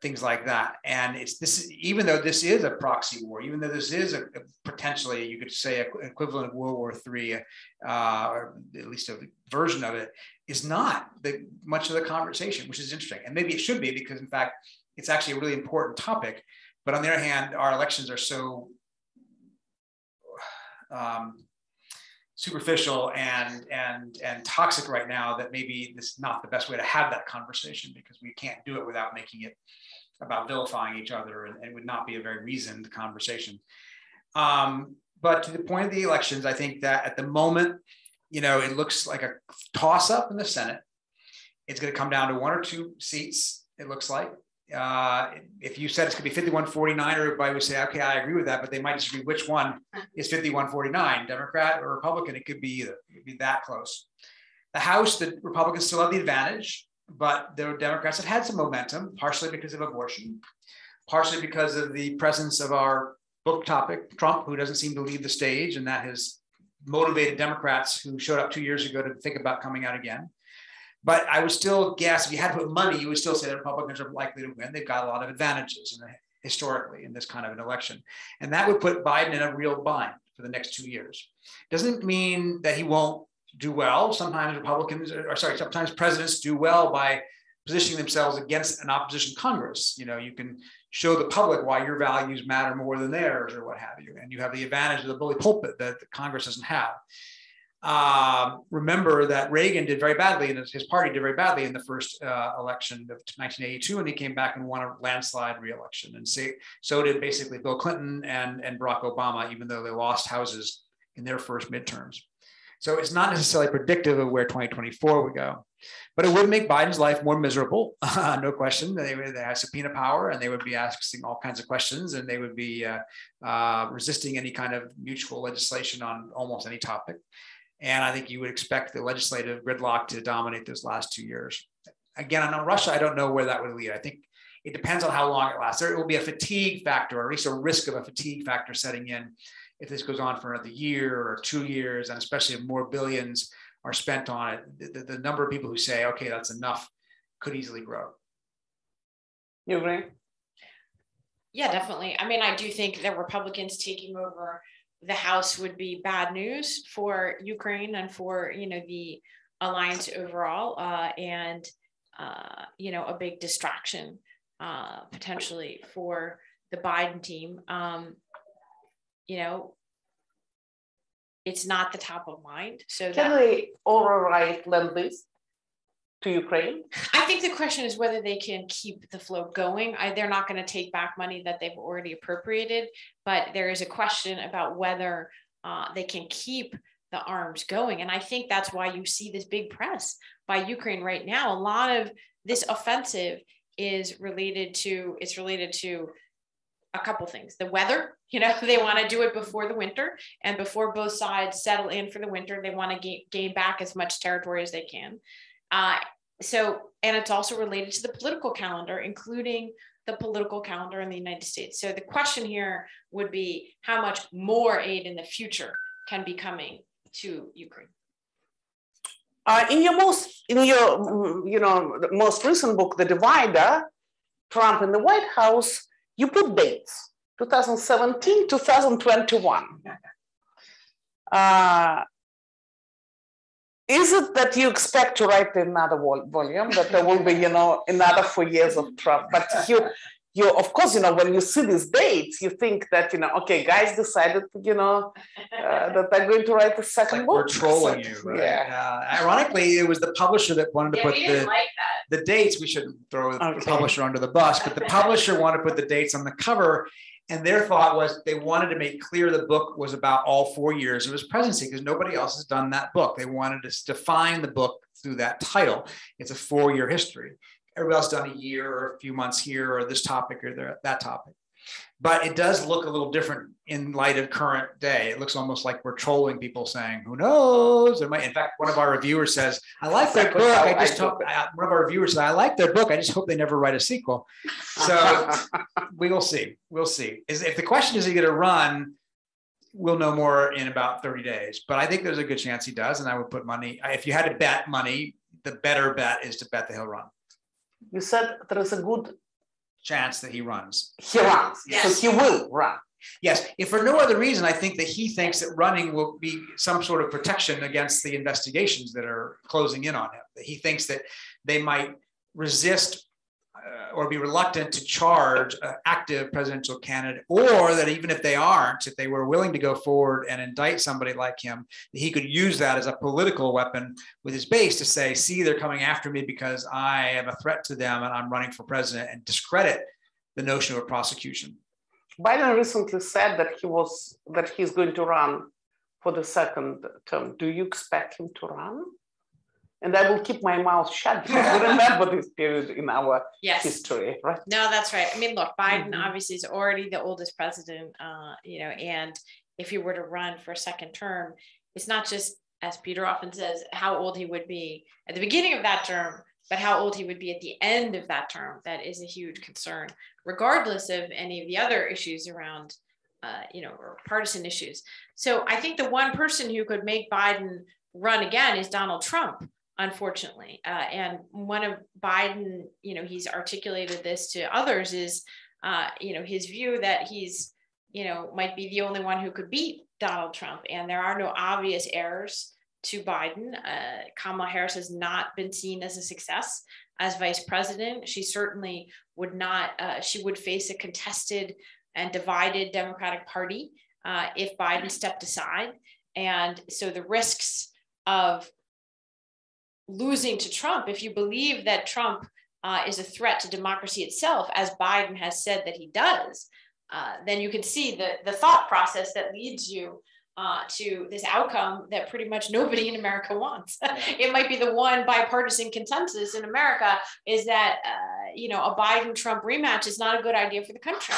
things like that. And it's this, even though this is a proxy war, even though this is a, a potentially, you could say, a, equivalent of World War III, uh, or at least a version of it, is not the, much of the conversation, which is interesting. And maybe it should be because, in fact, it's actually a really important topic. But on the other hand, our elections are so um, superficial and and and toxic right now that maybe this is not the best way to have that conversation because we can't do it without making it about vilifying each other and it would not be a very reasoned conversation Um, but to the point of the elections, I think that at the moment, you know, it looks like a toss up in the Senate. It's going to come down to one or two seats, it looks like. Uh, if you said it's going to be 5149, everybody would say, okay, I agree with that, but they might disagree which one is 5149, Democrat or Republican. It could be either, it could be that close. The House, the Republicans still have the advantage, but the Democrats have had some momentum, partially because of abortion, partially because of the presence of our book topic, Trump, who doesn't seem to leave the stage, and that has motivated Democrats who showed up two years ago to think about coming out again. But I would still guess if you had to put money, you would still say the Republicans are likely to win. They've got a lot of advantages in the, historically in this kind of an election. And that would put Biden in a real bind for the next two years. Doesn't mean that he won't do well. Sometimes Republicans, or sorry, sometimes presidents do well by positioning themselves against an opposition Congress. You know, you can show the public why your values matter more than theirs or what have you. And you have the advantage of the bully pulpit that the Congress doesn't have. Um, remember that Reagan did very badly and his party did very badly in the first uh, election of 1982, and he came back and won a landslide reelection. And so, so did basically Bill Clinton and, and Barack Obama, even though they lost houses in their first midterms. So it's not necessarily predictive of where 2024 would go, but it would make Biden's life more miserable, no question. They would they have subpoena power, and they would be asking all kinds of questions, and they would be uh, uh, resisting any kind of mutual legislation on almost any topic. And I think you would expect the legislative gridlock to dominate those last two years. Again, on Russia, I don't know where that would lead. I think it depends on how long it lasts. There will be a fatigue factor, or at least a risk of a fatigue factor setting in if this goes on for another year or two years, and especially if more billions are spent on it, the, the number of people who say, okay, that's enough could easily grow. You agree? Yeah, definitely. I mean, I do think that Republicans taking over the House would be bad news for Ukraine and for, you know, the alliance overall, uh, and, uh, you know, a big distraction uh, potentially for the Biden team. Um, you know, it's not the top of mind. So can that, they overwrite lend lease to Ukraine? I think the question is whether they can keep the flow going. I, they're not going to take back money that they've already appropriated, but there is a question about whether uh, they can keep the arms going. And I think that's why you see this big press by Ukraine right now. A lot of this offensive is related to it's related to a couple things the weather you know they want to do it before the winter and before both sides settle in for the winter they want to gain, gain back as much territory as they can uh, so and it's also related to the political calendar including the political calendar in the united states. So the question here would be how much more aid in the future can be coming to ukraine? Uh, in your most in your you know most recent book the divider trump in the white house you put dates 2017 2021 uh, is it that you expect to write another volume that there will be you know another four years of trump but you you of course you know when you see these dates you think that you know okay guys decided you know uh, that they're going to write the second like book we're trolling you right? yeah. Uh, ironically it was the publisher that wanted to yeah, put the like the dates. We shouldn't throw okay. the publisher under the bus but the publisher wanted to put the dates on the cover and their thought was they wanted to make clear the book was about all four years of his presidency because nobody else has done that book. They wanted to define the book through that title. It's a four year history everybody else done a year or a few months here or this topic or that topic. But it does look a little different in light of current day. It looks almost like we're trolling people saying, who knows? Might, in fact, one of our reviewers says, I like their book. I just hope, one of our reviewers said, I like their book. I just hope they never write a sequel. So we will see. We'll see. Is If the question is, he going to run? We'll know more in about 30 days. But I think there's a good chance he does. And I would put money, if you had to bet money, the better bet is to bet that he'll run you said there is a good chance that he runs. He runs. Yes. So he will run. Yes. If for no other reason, I think that he thinks that running will be some sort of protection against the investigations that are closing in on him. He thinks that they might resist uh, or be reluctant to charge an active presidential candidate, or that even if they aren't, if they were willing to go forward and indict somebody like him, that he could use that as a political weapon with his base to say, see, they're coming after me because I am a threat to them and I'm running for president and discredit the notion of a prosecution. Biden recently said that he was that he's going to run for the second term. Do you expect him to run? And I will keep my mouth shut because we remember this period in our yes. history, right? No, that's right. I mean, look, Biden mm-hmm. obviously is already the oldest president, uh, you know, and if he were to run for a second term, it's not just as Peter often says, how old he would be at the beginning of that term, but how old he would be at the end of that term. That is a huge concern, regardless of any of the other issues around, uh, you know, or partisan issues. So I think the one person who could make Biden run again is Donald Trump unfortunately. Uh, and one of Biden, you know, he's articulated this to others is, uh, you know, his view that he's, you know, might be the only one who could beat Donald Trump. And there are no obvious heirs to Biden. Uh, Kamala Harris has not been seen as a success as vice president. She certainly would not, uh, she would face a contested and divided Democratic Party uh, if Biden stepped aside. And so the risks of losing to Trump, if you believe that Trump uh, is a threat to democracy itself, as Biden has said that he does, uh, then you can see the, the thought process that leads you uh, to this outcome that pretty much nobody in America wants. it might be the one bipartisan consensus in America is that, uh, you know, a Biden Trump rematch is not a good idea for the country.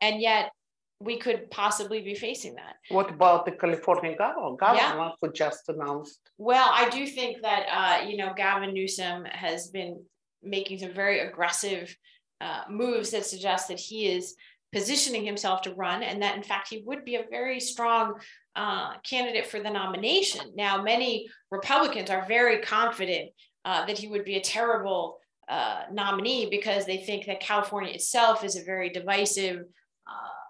And yet we could possibly be facing that. What about the California governor, governor yeah. who just announced? Well, I do think that uh, you know Gavin Newsom has been making some very aggressive uh, moves that suggest that he is positioning himself to run, and that in fact he would be a very strong uh, candidate for the nomination. Now, many Republicans are very confident uh, that he would be a terrible. Uh, nominee because they think that California itself is a very divisive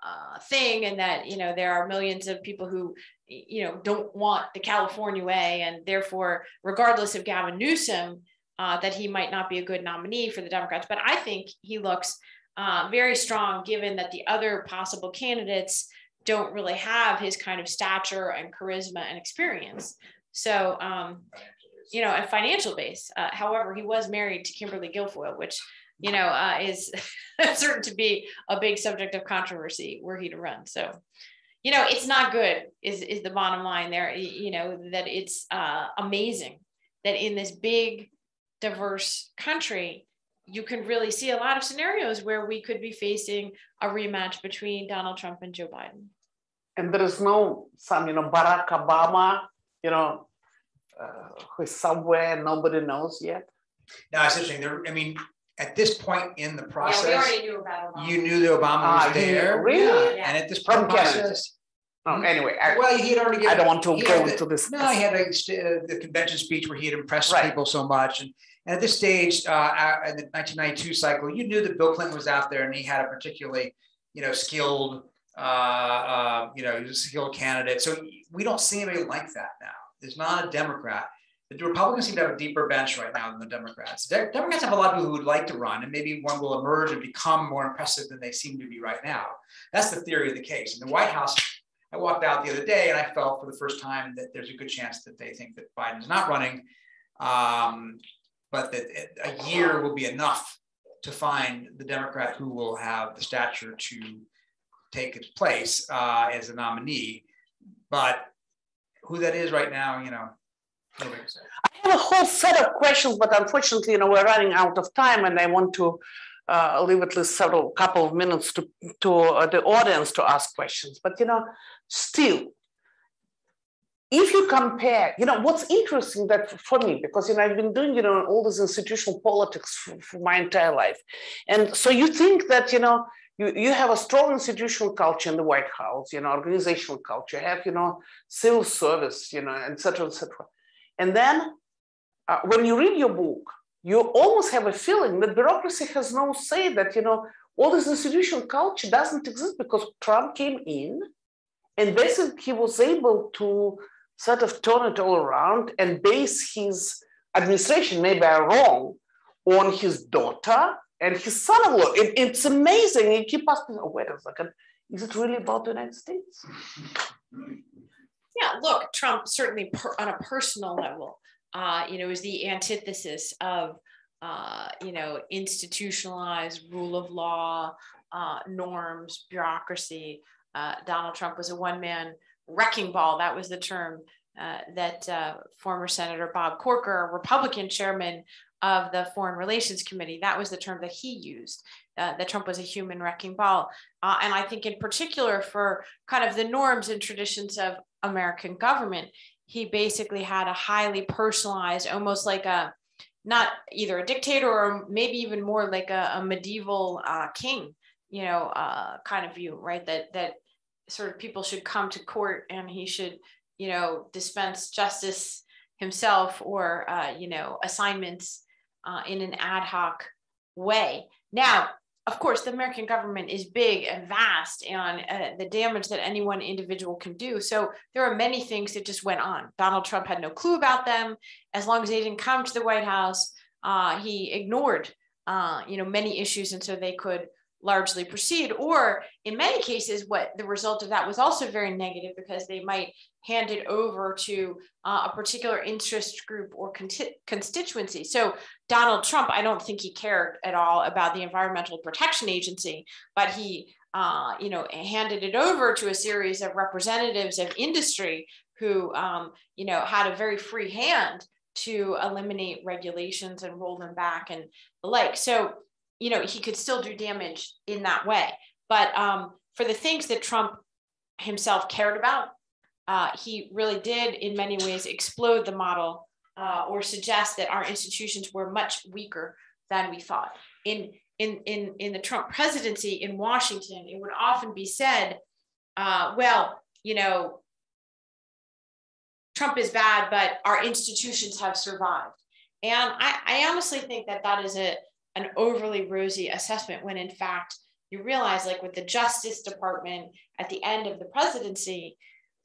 uh, thing and that you know there are millions of people who you know don't want the california way and therefore regardless of gavin newsom uh, that he might not be a good nominee for the democrats but i think he looks uh, very strong given that the other possible candidates don't really have his kind of stature and charisma and experience so um, you know a financial base uh, however he was married to kimberly guilfoyle which you know, uh, is certain to be a big subject of controversy were he to run. So, you know, it's not good. Is is the bottom line there? You know that it's uh, amazing that in this big, diverse country, you can really see a lot of scenarios where we could be facing a rematch between Donald Trump and Joe Biden. And there is no some, you know, Barack Obama, you know, uh, who is somewhere nobody knows yet. No, it's interesting. There, I mean, at this point in the process, yeah, we already knew about Obama. you knew that Obama was uh, there. Really? Yeah. And at this point in the process, Oh, anyway, I, well, he had already. Given, I don't want to go into this. No, he had a, uh, the convention speech where he had impressed right. people so much, and, and at this stage, uh, in the 1992 cycle, you knew that Bill Clinton was out there, and he had a particularly, you know, skilled, uh, uh, you know, skilled candidate. So we don't see anybody like that now. There's not a Democrat the Republicans seem to have a deeper bench right now than the Democrats. De- Democrats have a lot of people who would like to run, and maybe one will emerge and become more impressive than they seem to be right now. That's the theory of the case. In the White House, I walked out the other day and I felt for the first time that there's a good chance that they think that Biden's not running, um, but that a year will be enough to find the Democrat who will have the stature to take its place uh, as a nominee. But who that is right now, you know, I have a whole set of questions, but unfortunately, you know, we're running out of time, and I want to uh, leave at least several couple of minutes to to uh, the audience to ask questions. But you know, still, if you compare, you know, what's interesting that for me, because you know, I've been doing you know all this institutional politics for, for my entire life, and so you think that you know you, you have a strong institutional culture in the White House, you know, organizational culture, have, you know, civil service, you know, et cetera, et cetera. And then uh, when you read your book, you almost have a feeling that bureaucracy has no say that, you know, all this institutional culture doesn't exist because Trump came in and basically he was able to sort of turn it all around and base his administration, maybe I'm wrong, on his daughter and his son-in-law. It, it's amazing. You keep asking, oh, wait a second, is it really about the United States? Yeah, look, Trump certainly per, on a personal level, uh, you know, is the antithesis of, uh, you know, institutionalized rule of law, uh, norms, bureaucracy. Uh, Donald Trump was a one man wrecking ball. That was the term uh, that uh, former Senator Bob Corker, Republican chairman of the Foreign Relations Committee, that was the term that he used, uh, that Trump was a human wrecking ball. Uh, and I think, in particular, for kind of the norms and traditions of American government, he basically had a highly personalized, almost like a not either a dictator or maybe even more like a, a medieval uh, king, you know, uh, kind of view, right? That that sort of people should come to court and he should, you know, dispense justice himself or uh, you know assignments uh, in an ad hoc way. Now, of course, the American government is big and vast and uh, the damage that any one individual can do. So there are many things that just went on. Donald Trump had no clue about them. As long as they didn't come to the White House, uh, he ignored, uh, you know, many issues, and so they could largely proceed. Or in many cases, what the result of that was also very negative because they might hand it over to uh, a particular interest group or constituency. So Donald Trump, I don't think he cared at all about the Environmental Protection Agency, but he, uh, you know, handed it over to a series of representatives of industry who, um, you know, had a very free hand to eliminate regulations and roll them back and the like. So you know, he could still do damage in that way. But um, for the things that Trump himself cared about, uh, he really did, in many ways, explode the model uh, or suggest that our institutions were much weaker than we thought. In in in in the Trump presidency in Washington, it would often be said, uh, "Well, you know, Trump is bad, but our institutions have survived." And I, I honestly think that that is a an overly rosy assessment when in fact you realize like with the justice department at the end of the presidency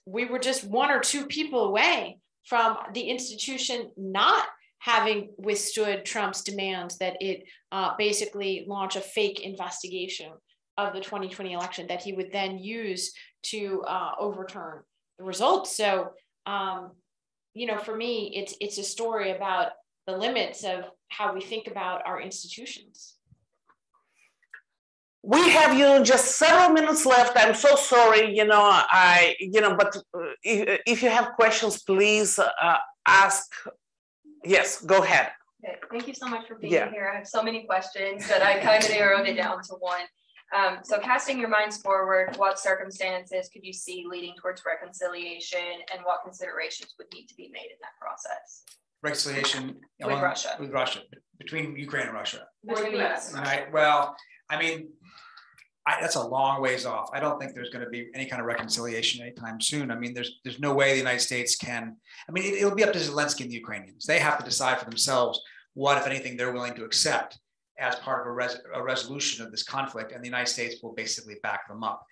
we were just one or two people away from the institution not having withstood trump's demands that it uh, basically launch a fake investigation of the 2020 election that he would then use to uh, overturn the results. So um, you know for me it's it's a story about the limits of how we think about our institutions. We have you know just several minutes left. I'm so sorry, you know, I, you know, but uh, if, if you have questions, please uh, ask. Yes, go ahead. Okay, thank you so much for being yeah. here. I have so many questions that I kind of narrowed it down to one. Um, so casting your minds forward, what circumstances could you see leading towards reconciliation and what considerations would need to be made in that process? Reconciliation with along, Russia. With Russia, between Ukraine and Russia. Between the US. Right. Well, I mean, I, that's a long ways off. I don't think there's going to be any kind of reconciliation anytime soon. I mean, there's there's no way the United States can. I mean, it, will be up to Zelensky and the Ukrainians. They have to decide for themselves what, if anything, they're willing to accept as part of a, res, a resolution of this conflict, and the United States will basically back them up.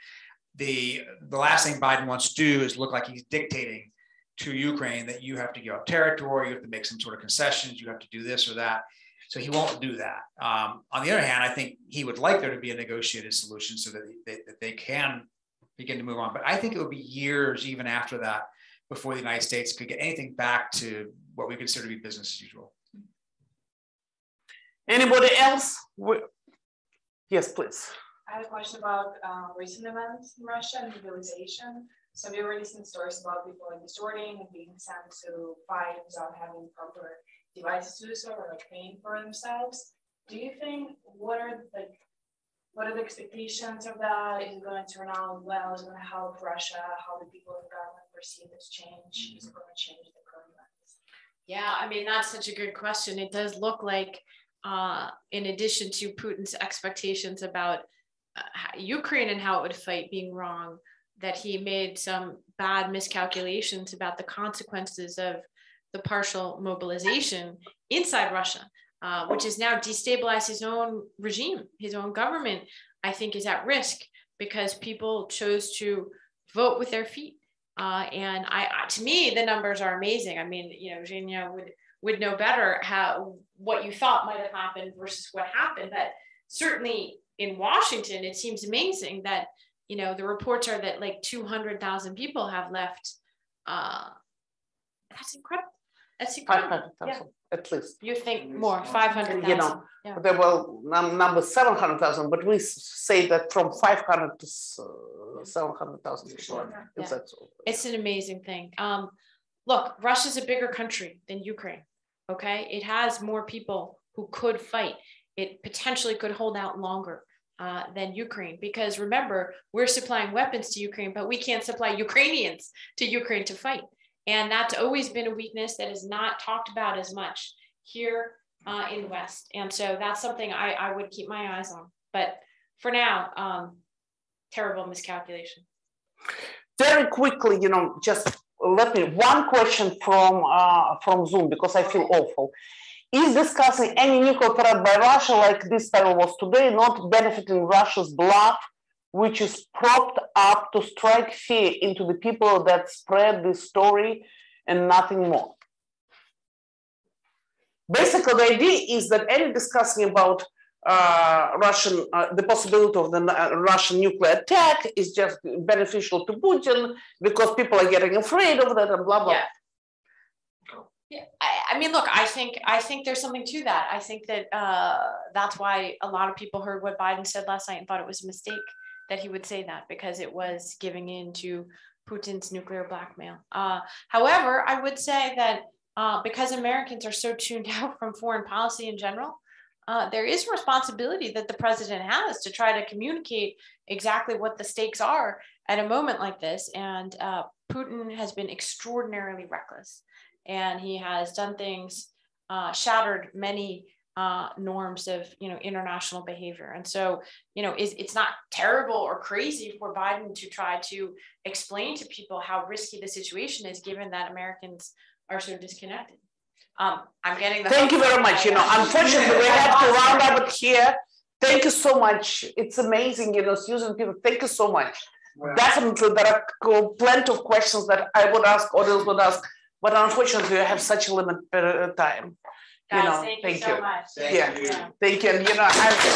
The the last thing Biden wants to do is look like he's dictating to Ukraine that you have to give up territory, you have to make some sort of concessions, you have to do this or that. So he won't do that. Um, on the other hand, I think he would like there to be a negotiated solution so that they, that they can begin to move on. But I think it would be years even after that before the United States could get anything back to what we consider to be business as usual. Anybody else? Yes, please. I had a question about uh, recent events in Russia and mobilization. So we already seen stories about people like distorting and being sent to fight without having proper devices to do so or like paying for themselves. Do you think what are like what are the expectations of that? Is it going to turn out well? Is it going to help Russia? How the people in government perceive this change? Is it going to change the current Yeah, I mean that's such a good question. It does look like, uh, in addition to Putin's expectations about uh, Ukraine and how it would fight being wrong, that he made some bad miscalculations about the consequences of the partial mobilization inside Russia, uh, which has now destabilized his own regime, his own government, I think is at risk because people chose to vote with their feet. Uh, and I, to me, the numbers are amazing. I mean, you know, Zhenya would would know better how what you thought might have happened versus what happened. But certainly in Washington, it seems amazing that you know the reports are that like 200,000 people have left uh, that's incredible That's incredible. thousand, at least. You think more, five hundred You know, yeah. there were num- number seven hundred thousand, but we say that from five hundred to seven hundred thousand. Yeah. It's. It's an amazing thing. Um, look, Russia's a bigger country than Ukraine. Okay, it has more people who could fight. It potentially could hold out longer uh, than Ukraine because remember, we're supplying weapons to Ukraine, but we can't supply Ukrainians to Ukraine to fight. And that's always been a weakness that is not talked about as much here uh, in the West. And so that's something I, I would keep my eyes on. But for now, um, terrible miscalculation. Very quickly, you know, just let me, one question from, uh, from Zoom, because I feel awful. Is discussing any nuclear threat by Russia like this panel was today not benefiting Russia's bluff, which is propped up to strike fear into the people that spread this story and nothing more? Basically, the idea is that any discussing about uh, Russian, uh, the possibility of the uh, Russian nuclear attack is just beneficial to Putin because people are getting afraid of that and blah blah. Yeah. I, I mean, look, I think I think there's something to that. I think that uh, that's why a lot of people heard what Biden said last night and thought it was a mistake that he would say that because it was giving in to Putin's nuclear blackmail. Uh, however, I would say that uh, because Americans are so tuned out from foreign policy in general, uh, there is responsibility that the president has to try to communicate exactly what the stakes are at a moment like this. And uh, Putin has been extraordinarily reckless, and he has done things, uh, shattered many uh, norms of you know international behavior. And so you know is it's not terrible or crazy for Biden to try to explain to people how risky the situation is, given that Americans are so disconnected. Um, I'm getting the. Thank you very much. You know, unfortunately, we have to round up here. Thank you so much. It's amazing, you know, Susan. People, thank you so much. Well, Definitely, there are plenty of questions that I would ask, audience would ask, but unfortunately, we have such a limited time. You Guys, know, thank you thank so you. much. Thank Yeah. you. Thank you. And, you know, I.